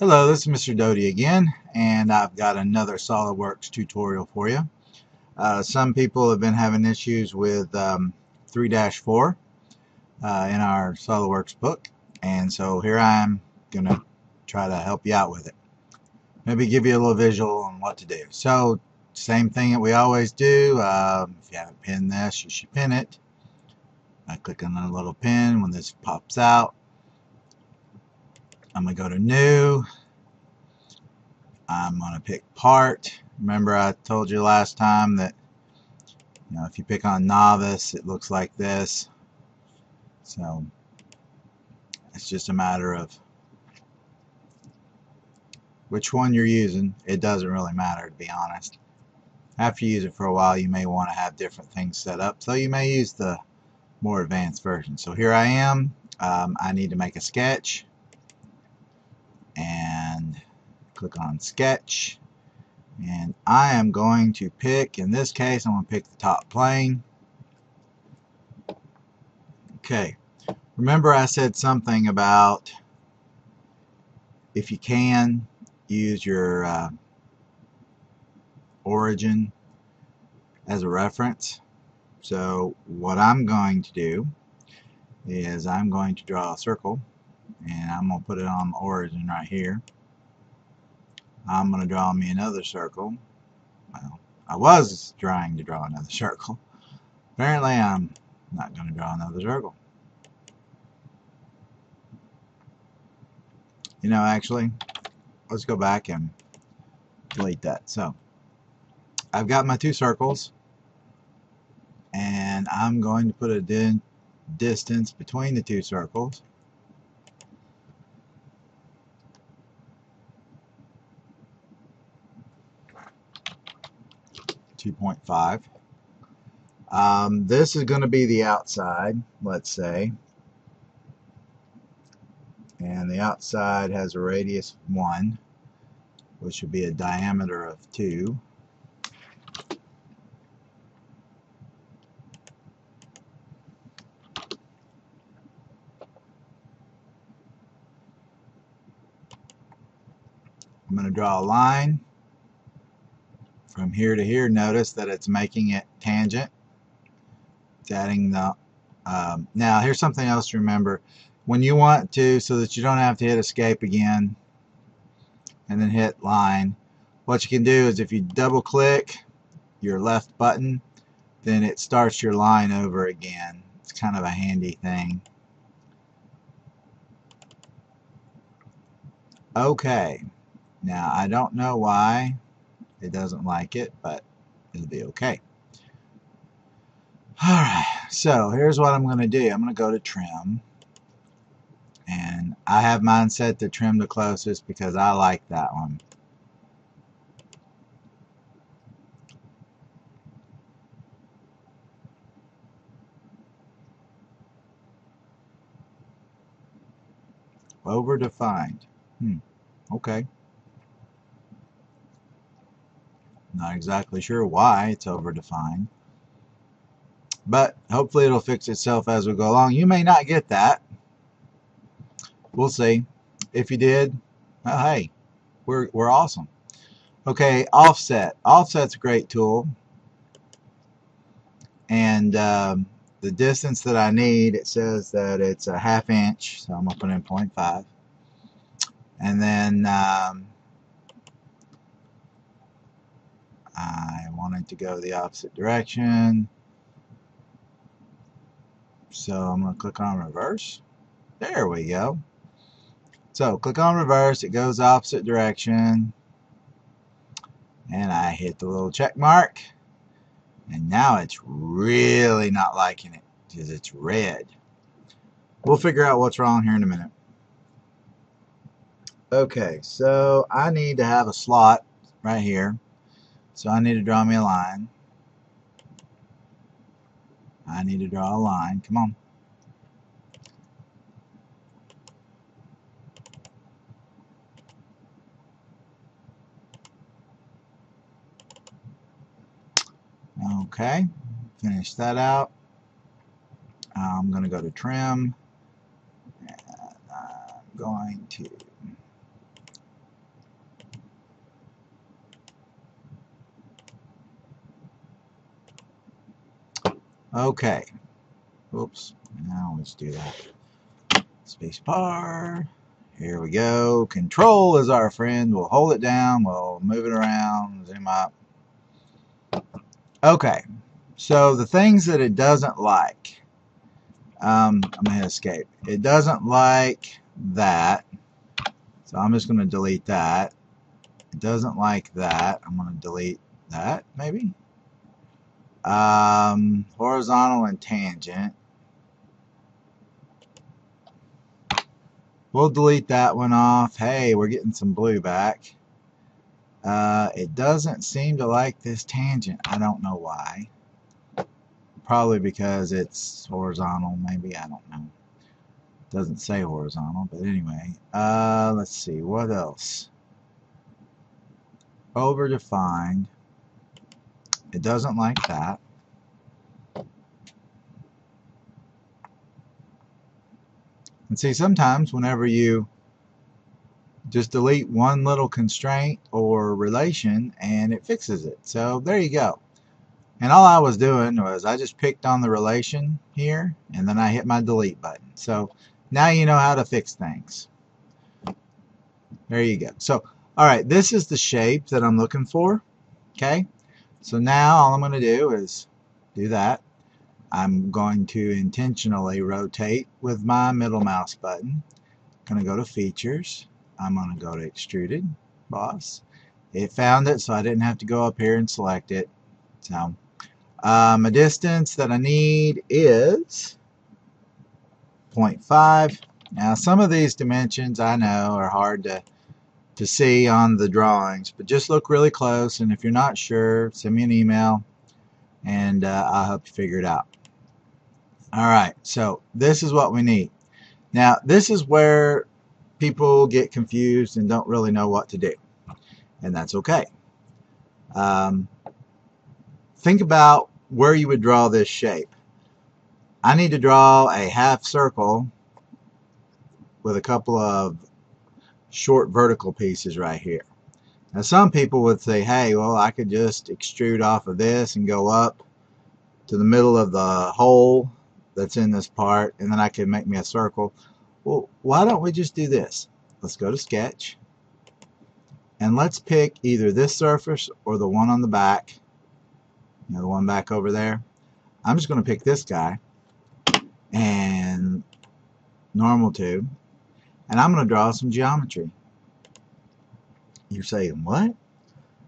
Hello, this is Mr. Doty again, and I've got another SOLIDWORKS tutorial for you. Uh, some people have been having issues with 3-4 um, uh, in our SOLIDWORKS book, and so here I am going to try to help you out with it. Maybe give you a little visual on what to do. So, same thing that we always do. Um, if you haven't pinned this, you should pin it. I click on the little pin when this pops out. I'm going to go to new. I'm going to pick part. Remember I told you last time that you know if you pick on novice it looks like this. So it's just a matter of which one you're using. It doesn't really matter to be honest. After you use it for a while you may want to have different things set up. So you may use the more advanced version. So here I am. Um, I need to make a sketch and click on sketch. And I am going to pick in this case I'm going to pick the top plane. Okay. Remember I said something about if you can use your uh, origin as a reference. So what I'm going to do is I'm going to draw a circle and I'm going to put it on the origin right here. I'm going to draw me another circle. Well, I was trying to draw another circle. Apparently I'm not going to draw another circle. You know, actually, let's go back and delete that. So, I've got my two circles, and I'm going to put a distance between the two circles. 2.5. Um, this is going to be the outside, let's say. And the outside has a radius of 1, which would be a diameter of 2. I'm going to draw a line from here to here notice that it's making it tangent. It's adding the um, now here's something else to remember. When you want to so that you don't have to hit escape again and then hit line what you can do is if you double click your left button then it starts your line over again. It's kind of a handy thing. Okay. Now I don't know why it doesn't like it, but it'll be okay. Alright, so here's what I'm going to do. I'm going to go to trim. And I have mine set to trim the closest because I like that one. Over defined. Hmm. Okay. Not exactly sure why it's overdefined. But hopefully it'll fix itself as we go along. You may not get that. We'll see. If you did, well, hey, we're, we're awesome. Okay, offset. Offset's a great tool. And um, the distance that I need, it says that it's a half inch. So I'm going to put in 0.5. And then um, I wanted to go the opposite direction. So I'm going to click on reverse. There we go. So click on reverse. It goes opposite direction. And I hit the little check mark. And now it's really not liking it because it's red. We'll figure out what's wrong here in a minute. Okay, so I need to have a slot right here. So I need to draw me a line. I need to draw a line. Come on. Okay, finish that out. I'm going to go to trim. And I'm going to Okay. Oops. Now let's do that. Space bar. Here we go. Control is our friend. We'll hold it down. We'll move it around. Zoom up. Okay. So the things that it doesn't like. Um, I'm going to escape. It doesn't like that. So I'm just going to delete that. It doesn't like that. I'm going to delete that, maybe. Um, horizontal and tangent. We'll delete that one off. Hey, we're getting some blue back. Uh, it doesn't seem to like this tangent. I don't know why. Probably because it's horizontal, maybe. I don't know doesn't say horizontal, but anyway. Uh, let's see, what else? Overdefined. It doesn't like that. And see, sometimes whenever you just delete one little constraint or relation and it fixes it. So there you go. And all I was doing was I just picked on the relation here and then I hit my delete button. So now you know how to fix things. There you go. So, all right, this is the shape that I'm looking for. Okay, so now all I'm going to do is do that. I'm going to intentionally rotate with my middle mouse button. I'm going to go to Features. I'm going to go to Extruded Boss. It found it, so I didn't have to go up here and select it. So, um, a distance that I need is 0.5. Now some of these dimensions I know are hard to, to see on the drawings, but just look really close and if you're not sure, send me an email and uh, I'll help you figure it out. Alright, so this is what we need. Now this is where people get confused and don't really know what to do. And that's okay. Um, think about where you would draw this shape. I need to draw a half circle with a couple of short vertical pieces right here. Now some people would say, hey, well I could just extrude off of this and go up to the middle of the hole that's in this part and then I could make me a circle. Well, why don't we just do this? Let's go to sketch and let's pick either this surface or the one on the back. You know, the one back over there. I'm just going to pick this guy and normal to and I'm going to draw some geometry. You're saying what?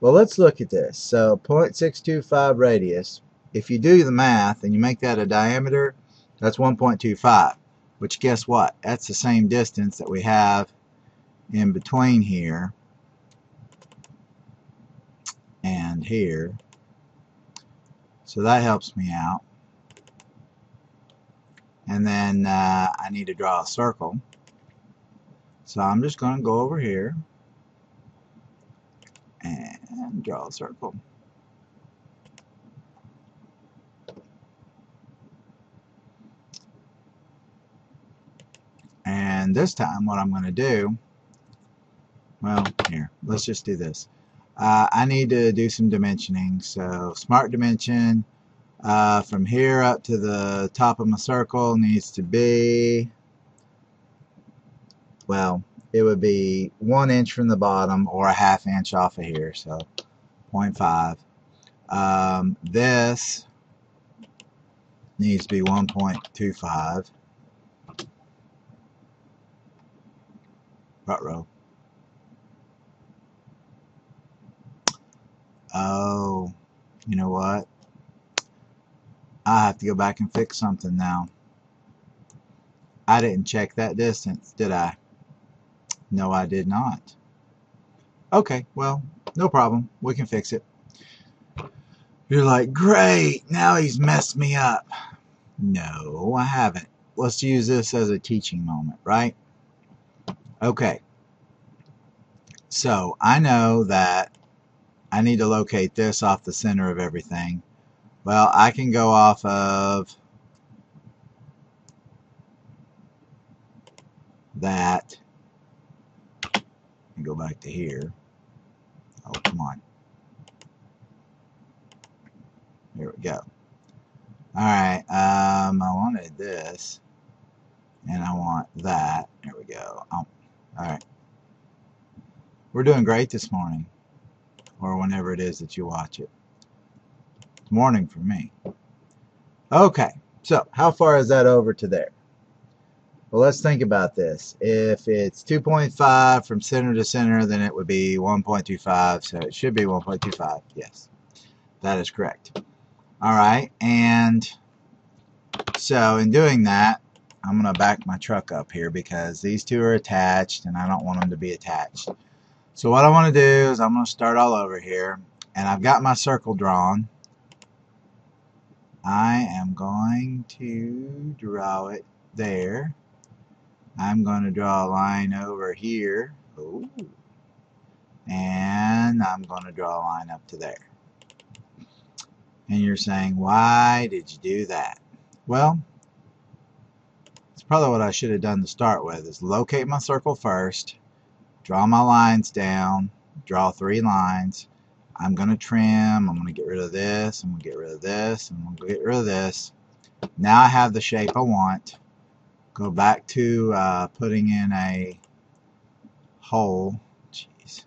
Well let's look at this. So 0.625 radius if you do the math and you make that a diameter that's 1.25 which guess what that's the same distance that we have in between here and here so that helps me out and then uh, I need to draw a circle so I'm just going to go over here and draw a circle. And this time what I'm going to do well here let's just do this. Uh, I need to do some dimensioning so smart dimension uh, from here up to the top of my circle needs to be well it would be one inch from the bottom or a half inch off of here so 0.5 um, this needs to be 1.25 Rut row. Oh, you know what? I have to go back and fix something now. I didn't check that distance, did I? No, I did not. Okay, well, no problem. We can fix it. You're like, great, now he's messed me up. No, I haven't. Let's use this as a teaching moment, right? Okay. So, I know that I need to locate this off the center of everything. Well, I can go off of that go back to here. Oh, come on. Here we go. Alright, um, I wanted this. And I want that. There we go. Oh, Alright. We're doing great this morning. Or whenever it is that you watch it. It's morning for me. Okay, so how far is that over to there? Well, let's think about this. If it's 2.5 from center to center, then it would be 1.25. So it should be 1.25. Yes, that is correct. All right, and so in doing that, I'm going to back my truck up here because these two are attached and I don't want them to be attached. So what I want to do is I'm going to start all over here and I've got my circle drawn. I am going to draw it there I'm going to draw a line over here. Ooh. And I'm going to draw a line up to there. And you're saying, why did you do that? Well, it's probably what I should have done to start with, is locate my circle first, draw my lines down, draw three lines. I'm going to trim, I'm going to get rid of this, I'm going to get rid of this, I'm going to get rid of this. Now I have the shape I want go back to uh, putting in a hole. Jeez.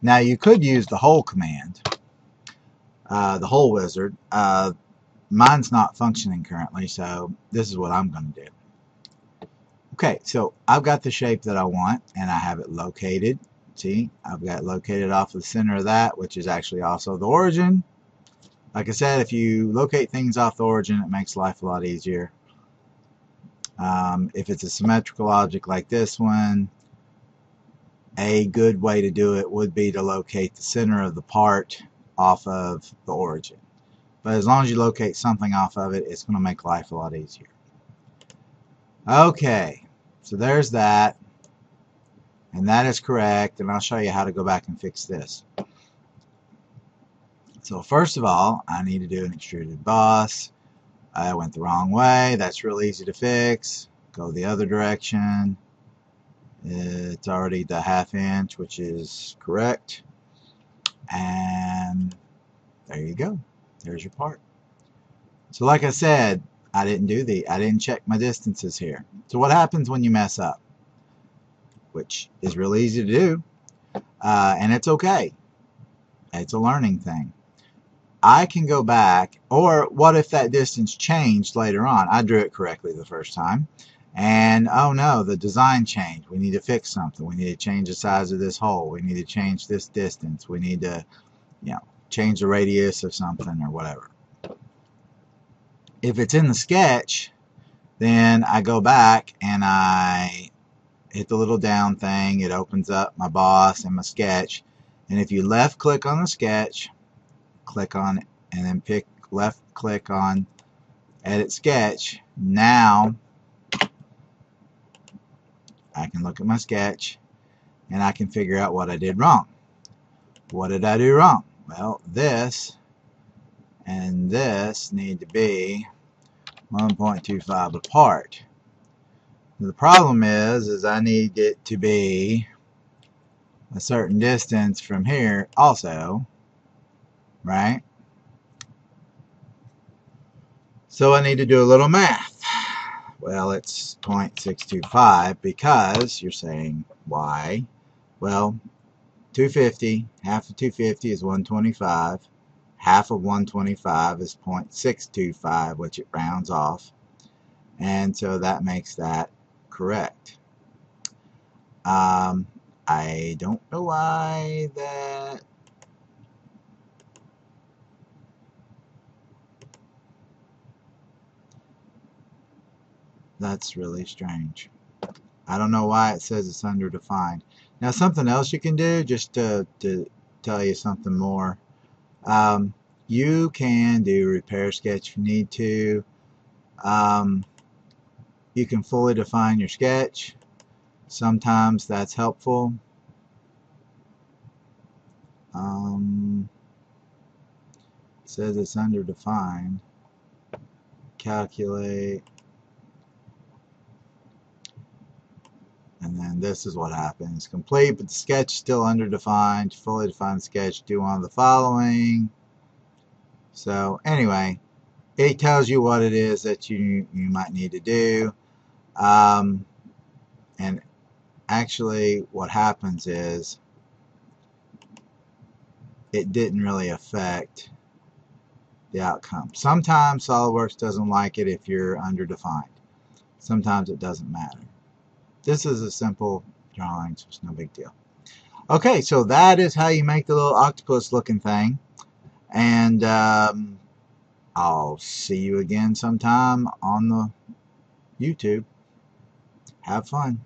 Now you could use the hole command, uh, the hole wizard. Uh, mine's not functioning currently, so this is what I'm going to do. Okay, so I've got the shape that I want, and I have it located. See, I've got located off the center of that, which is actually also the origin. Like I said, if you locate things off the origin, it makes life a lot easier. Um, if it's a symmetrical object like this one, a good way to do it would be to locate the center of the part off of the origin. But as long as you locate something off of it, it's going to make life a lot easier. Okay, so there's that. And that is correct, and I'll show you how to go back and fix this. So first of all, I need to do an extruded boss. I went the wrong way. That's real easy to fix. Go the other direction. It's already the half inch, which is correct. And there you go. There's your part. So like I said, I didn't do the, I didn't check my distances here. So what happens when you mess up? Which is real easy to do. Uh, and it's okay. It's a learning thing. I can go back, or what if that distance changed later on? I drew it correctly the first time, and oh no, the design changed. We need to fix something. We need to change the size of this hole. We need to change this distance. We need to, you know, change the radius of something or whatever. If it's in the sketch, then I go back and I hit the little down thing. It opens up my boss and my sketch. And if you left click on the sketch, click on it, and then pick left click on edit sketch. Now I can look at my sketch and I can figure out what I did wrong. What did I do wrong? Well this and this need to be 1.25 apart. The problem is is I need it to be a certain distance from here also right? So I need to do a little math. Well, it's 0.625 because you're saying why? Well, 250, half of 250 is 125. Half of 125 is 0.625, which it rounds off. And so that makes that correct. Um, I don't know why that That's really strange. I don't know why it says it's underdefined. Now something else you can do, just to, to tell you something more, um, you can do repair sketch if you need to. Um, you can fully define your sketch. Sometimes that's helpful. Um, it says it's underdefined. Calculate this is what happens. Complete, but the sketch still underdefined. Fully defined sketch. Do of the following. So anyway, it tells you what it is that you, you might need to do. Um, and actually what happens is it didn't really affect the outcome. Sometimes SOLIDWORKS doesn't like it if you're underdefined. Sometimes it doesn't matter. This is a simple drawing, so it's no big deal. Okay, so that is how you make the little octopus looking thing. And um, I'll see you again sometime on the YouTube. Have fun.